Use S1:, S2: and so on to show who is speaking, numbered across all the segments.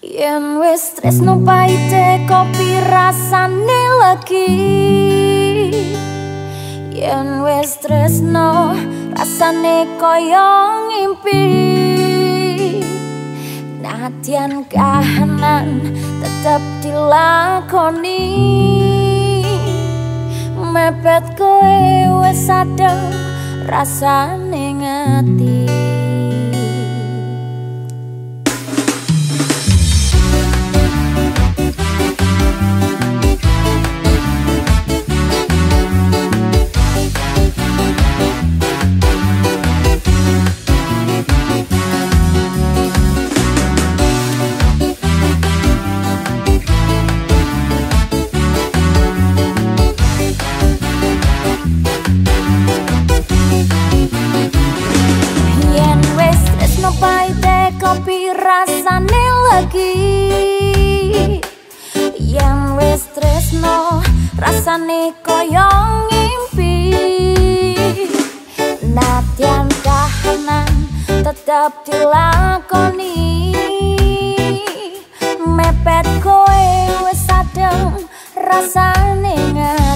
S1: Yen wis tresno paite kopi rasane lagi Yen wis tresno rasane koyo ngimpi. Nadian kahanan tetap dilakoni. Mepet kowe wis adem rasane ngati kopi rasane lagi yang wis tresno rasane koyo ngimpi. Natian kahanan tetap dilakoni. Mepet koe wis adem rasane ngati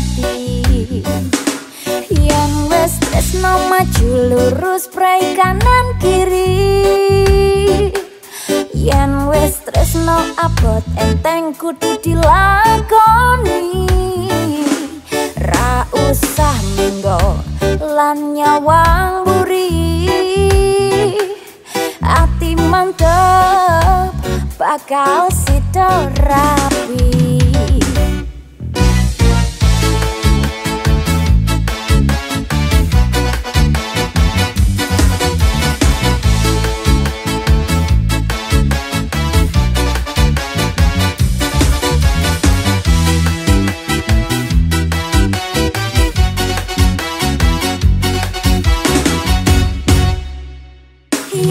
S1: tresno maju lurus prai kanan kiri. Yen wis tresno abot enteng kudu dilakoni. Ra usah minggo lan nyawang buri Ati mantep bakal sido rapi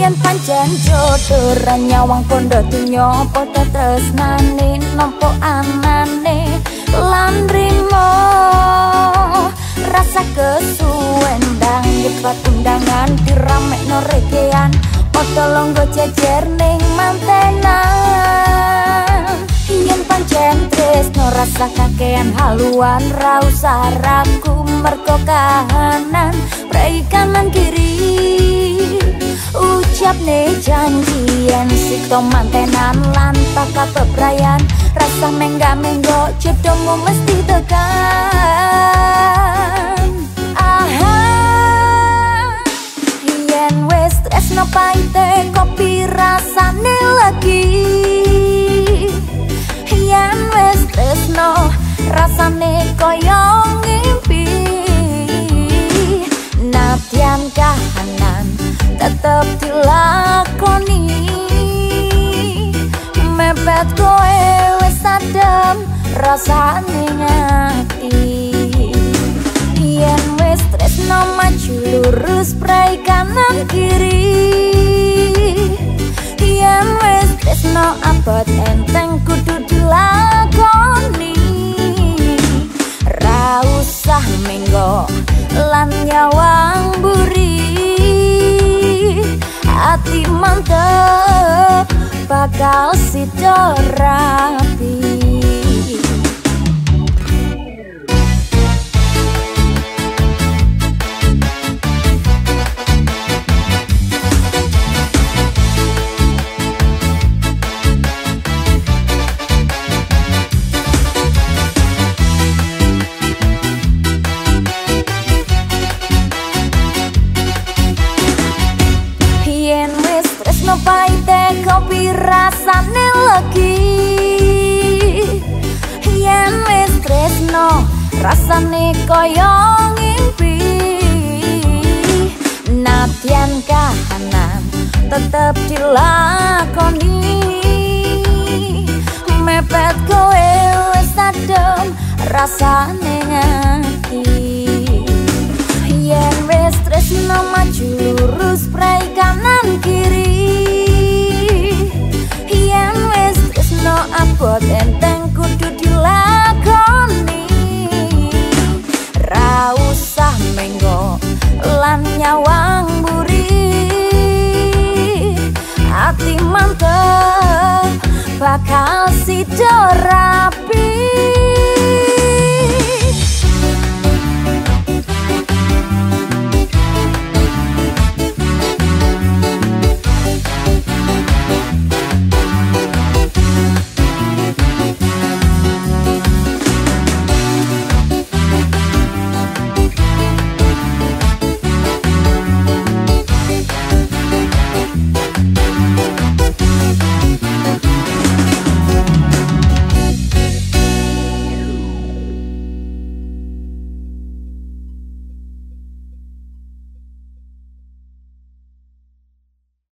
S1: yen pancen jodoh nyawang pondo dunyo padha tresnane nampa anane lan rimo. Rasa kesuwen ndang nyebat undangan diramekno regean padha longgo jejer ning mantenan. Yen pancen tresno rasa kakean haluan ra usah ragu mergo kahanan. Kiri ucap ne janjian sito mantenan lan taka bebrayan rasa mengga menggo jodohmu mesti tekan aha. Yen wes tresno paite kopi natian kahanan tetep dilakoni. Mepet koe wis adem rasane ngati. Yen wis tresno maju lurus prai kanan kiri. Yen wis tresno abot enteng ati mantep bakal sido rapi rasane kaya ngimpi. Natian kahanan tetep dilakoni. Mepet kowe wis adem rasane ngati bakal sido rapi